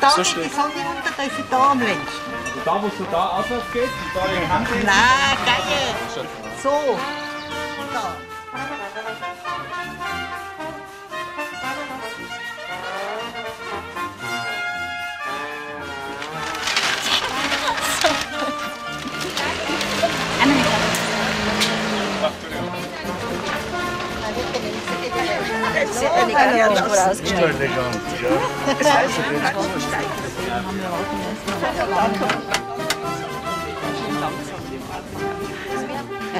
Da so schön. die Sonne unter, da ist sie da am längsten. Da, wo es so da aufwärts geht, und da in Hand Nein, geil. So. Elegant, ja.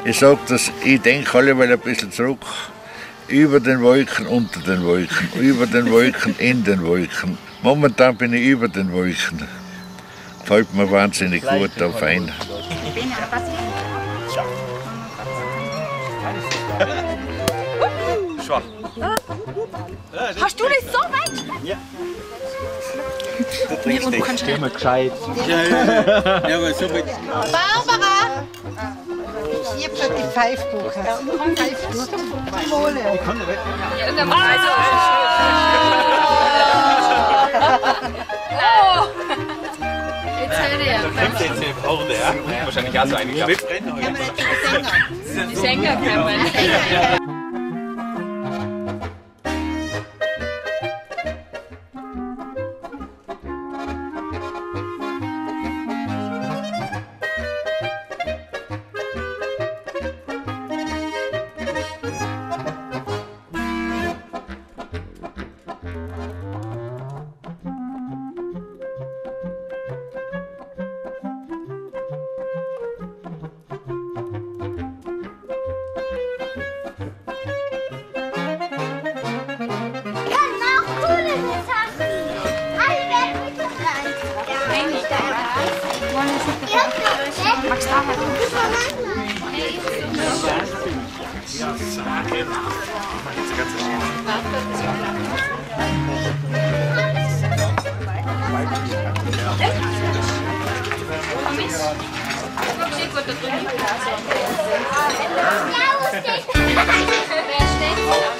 Ich sage das, ich denke alle mal ein bisschen zurück. Über den Wolken, unter den Wolken, über den Wolken, in den Wolken. Momentan bin ich über den Wolken. Gefällt mir wahnsinnig gut auf ein. Schwach. Hast du das so weit? Ja. Du trinkst nicht. Immer gescheit. Ja, ja, ja. ja aber so weit. Barbara! Ich hab schon die Pfeifbuch. Pfeifbuch. Wohle. Oh! Jetzt hör her. Kriegst du jetzt eine Horde, ja? Wahrscheinlich auch so eine gehabt. Die Sänger kommen. noch Max Oh,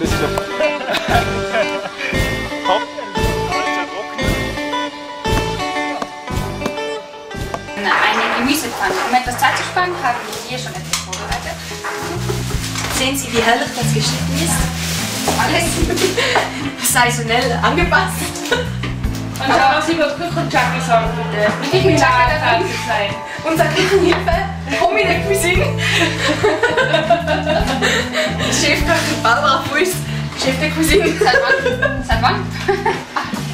das ist ja. Eine Gemüsepfanne. Um etwas Zeit zu sparen, haben wir hier schon etwas vorbereitet. Sehen Sie, wie herrlich das geschnitten ist. Alles saisonell angepasst. Und schau, was über Küchenjacke sagen, bitte. Küchenjacke das. Unser Küchenhilfe, Homie der Cuisine. Chefköchin Barbara Fuß, Chef der Cuisine. Seit wann? Seit wann?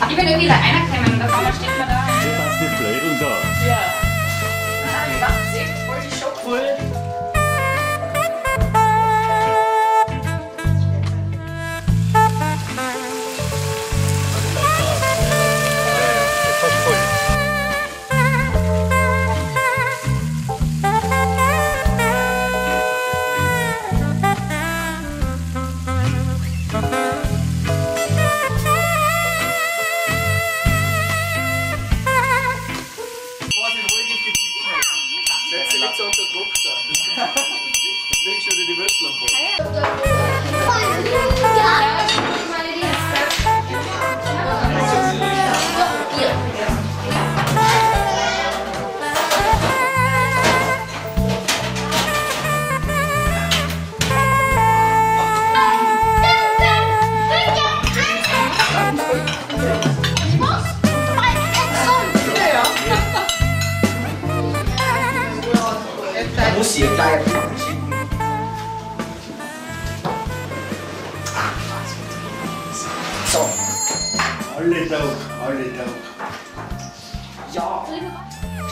Ich bin irgendwie da reingekommen und auf einmal steht man da. Das die Flödeln da. Ja. Ah, wie macht sie? Voll die Schock. Voll. zo te Druck da. Deswegen schon wieder die wisselen am Alle Tag, alle Tag. Ja,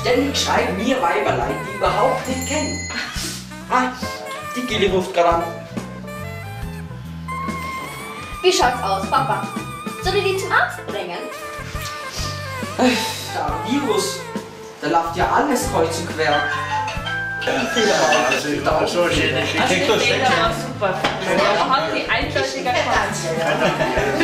ständig schreiben mir Weiberlein, die überhaupt nicht kennen. Ah, die Gilly ruft gerade an. Wie schaut's aus, Papa? Soll ich die zum Arzt bringen? Der Virus, der läuft ja alles kreuz und quer. Also ich war so schön, ich Also die Bilder waren super. Da haben die eindeutiger Quatsch.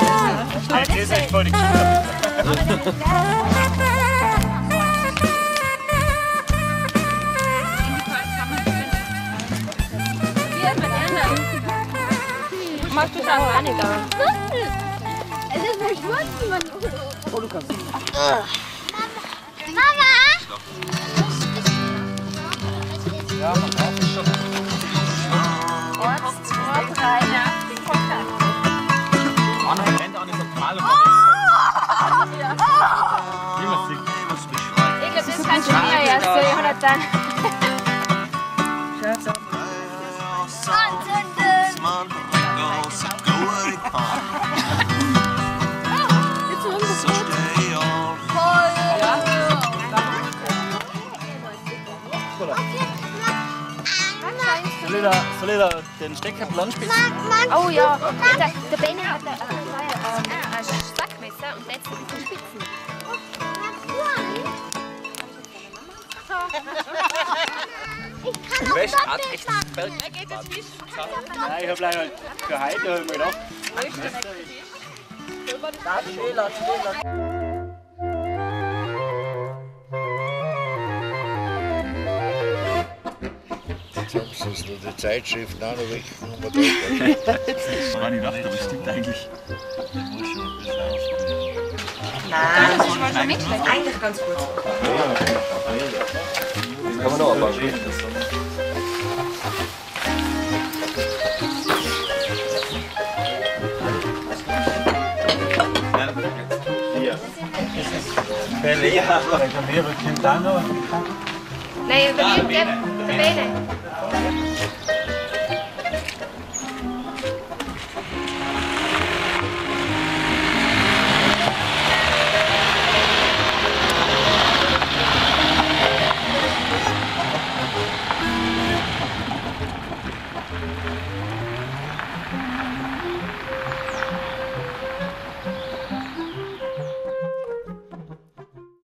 Pass auf! Es kann gehen! Pass mal auf, was du sagst. So jungen Jahren bist du schon recht. Der vorher Größe versteht Ihr seid voll die Kinder. Magst du es auch einiger? Es ist verschwunden, Mann. Oh, du kannst. Mama! Anna so Jonathan. Anzünden! Soll ich da, soll ich da den Stecker blank spitzen? Oh ja, der, der Benny hat ein, ein, ein, Sackmesser und jetzt ein bisschen Spitzen. Ich kann auch Weißt du, hat doppelt echt backen. Berg. Nein, ich hab leider für heute hab ich gedacht. Jetzt haben sie uns noch die Zeitschriften auch noch weggenommen. Das war nicht gedacht, aber es stimmt eigentlich. Nein, das ist mal schon schlecht. Eigentlich ganz gut. Kann man noch aber Ja, aber ich hab mehrere Kinder noch. Nein, der, der, der Bene.